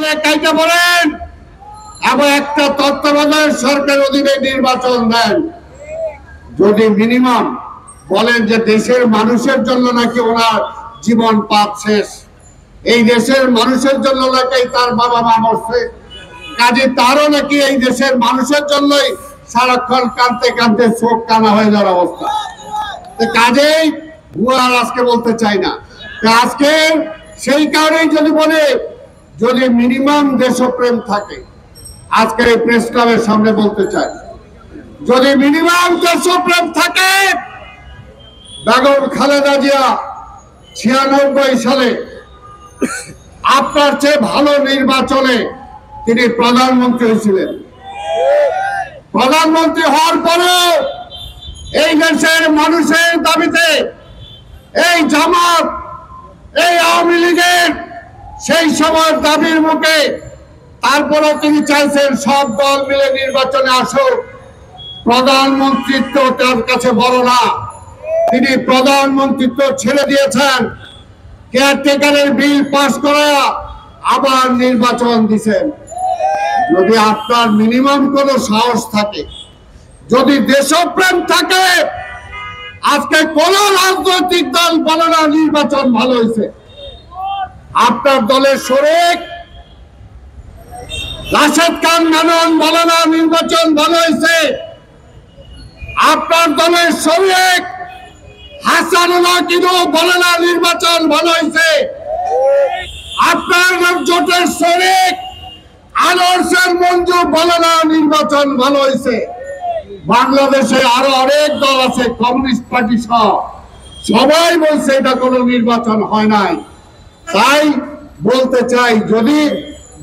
কাইটা বলেন? এবং একটা তত্ত্বাবধায়ক সরকার অধীনে নির্বাচন দেন। যদি মিনিমাম বলেন যে দেশের মানুষের জন্য নাকি ওনার জীবন পাপ শেষ, এই দেশের মানুষের জন্য নাকি তার বাবা মা মরছে কাজে তারও নাকি এই দেশের মানুষের জন্যই সারাক্ষণ কাঁদতে কাঁদতে চোখ কানা হয়ে যাওয়ার অবস্থা। কাজেই ভুয়া আজকে বলতে চাই না। আজকে সেই কারণেই যদি বলে যদি মিনিমাম দেশপ্রেম থাকে, আজকের এই প্রেস ক্লাবের সামনে বলতে চাই, যদি মিনিমাম দেশপ্রেম থাকে, বেগম খালেদা জিয়া ছিয়ানব্বই সালে আপনার চেয়ে ভালো নির্বাচনে তিনি প্রধানমন্ত্রী হয়েছিলেন। প্রধানমন্ত্রী হওয়ার পরেও এই দেশের মানুষের দাবিতে এই জামাত, এই আওয়ামী লীগের সেই সময় দাবির মুখে তারপরেও তিনি চাইছেন সব দল মিলে নির্বাচনে আসুক। প্রধানমন্ত্রিত্ব তার কাছে বড় না। তিনি প্রধানমন্ত্রিত্ব ছেড়ে দিয়েছেন। কেয়ারটেকারের বিল পাশ করা আবার নির্বাচন দিছেন। যদি আপনার মিনিমাম কোনো সাহস থাকে, যদি দেশপ্রেম থাকে, আজকে কোন রাজনৈতিক দল বলে না নির্বাচন ভালো হয়েছে। আপনার দলের শরিক রাশেদ খান মেনন বলে না, নির্বাচন ভালো হয়েছে। আপনার দলের শরিক হাসানুল্লাহ কিন্তু বলে না, নির্বাচন ভালো হয়েছে। আপনার জোটের শরিক আদর্শের মঞ্জু বলে না, নির্বাচন ভালো হয়েছে। বাংলাদেশে আরও অনেক দল আছে, কমিউনিস্ট পার্টি সহ। সবাই বলছে এটা কোনো নির্বাচন হয় নাই। তাই বলতে চাই, যদি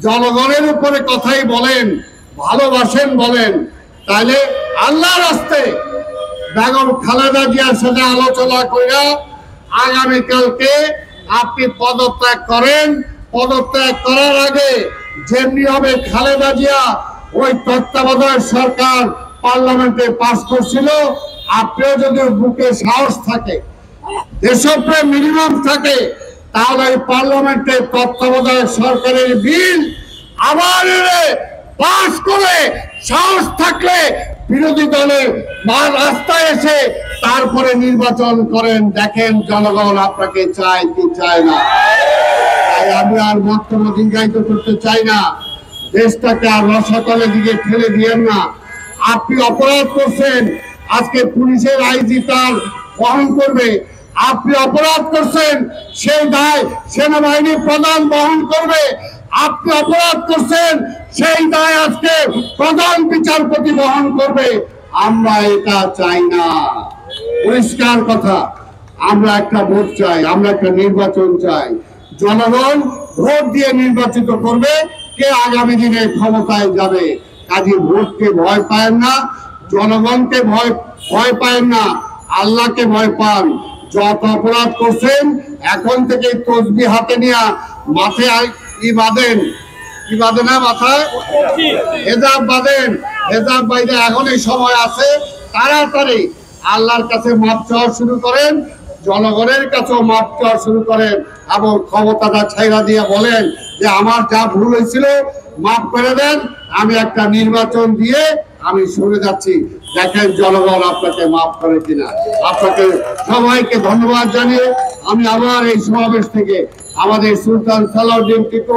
জনগণের উপরে কথাই বলেন, ভালোবাসেন বলেন তাহলে আল্লাহ রাস্তে বেগম খালেদা জিয়ার সাথে আলোচনা কইরা আগামীকালকে আপনি পদত্যাগ করেন। পদত্যাগ করার আগে যেমনি হবে খালেদা জিয়া, ওই তত্ত্বাবধায়ক সরকার পার্লামেন্টে পাশ করছিল। আপনিও যদি বুকে সাহস থাকে, দেশপ্রেম মিনিমাম থাকে তাহলে এই পার্লামেন্টে তত্ত্বাবধায়ক সরকারের বিল আবার পাশ করে সাহস থাকলে বিরোধী দলের মা রাস্তায় এসে তারপরে নির্বাচন করেন। দেখেন জনগণ আপনাকে চায় কি চায় না। তাই আমি আর বক্তব্য দীর্ঘায়িত করতে চাই না। দেশটাকে আর রসাতলের দিকে ঠেলে দিয়েন না। আপনি অপরাধ করছেন, আজকে পুলিশের আইজি তার বহন করবে। আপনি অপরাধ করছেন, সেই দায় সেনাবাহিনী প্রধান বহন করবে। আপনি অপরাধ করছেন, সেই দায় আজকে প্রধান বিচারপতি বহন করবে। আমরা এটা চাই না। পরিষ্কার কথা, আমরা একটা ভোট চাই, আমরা একটা নির্বাচন চাই। জনগণ ভোট দিয়ে নির্বাচিত করবে, কে আগামী দিনে ক্ষমতায় যাবে। কাজে ভোটকে ভয় পায় না, জনগণকে ভয় ভয় পায় না, আল্লাহকে ভয় পান। যত অপরাধ করছেন, এখন থেকে তসবি হাতে নিয়ে মাথায় ই বাঁধেন? কি বাঁধে না মাথায়? হেজাব বাঁধেন। হেজাব বাইরে এখন এই সময় আছে, তাড়াতাড়ি আল্লাহর কাছে মাপ চাওয়া শুরু করেন, জনগণের কাছেও মাপ চাওয়া শুরু করেন এবং ক্ষমতাটা ছাইরা দিয়ে বলেন যে আমার যা ভুল হয়েছিল, মাফ করে দেন, আমি একটা নির্বাচন দিয়ে আমি শুনে যাচ্ছি, দেখেন জনগণ আপনাকে মাফ করে কিনা। আপনাকে সবাইকে ধন্যবাদ জানিয়ে আমি আবার এই সমাবেশ থেকে আমাদের সুলতান সালাউদ্দিন টিপু